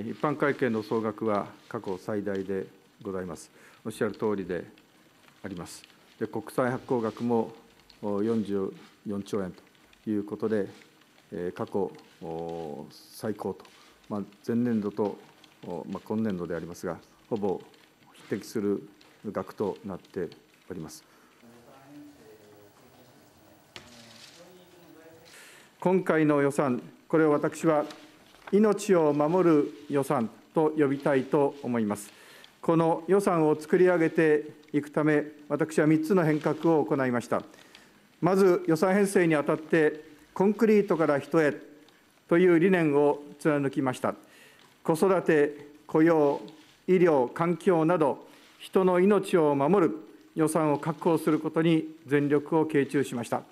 一般会計の総額は過去最大でございます。おっしゃる通りであります。で国債発行額も44兆円ということで、過去最高と、まあ、前年度と、まあ、今年度でありますが、ほぼ匹敵する額となっております。今回の予算、これを私は命を守る予算と呼びたいと思います。この予算を作り上げていくため、私は3つの変革を行いました。まず予算編成にあたって、コンクリートから人へという理念を貫きました。子育て、雇用、医療、環境など、人の命を守る予算を確保することに全力を傾注しました。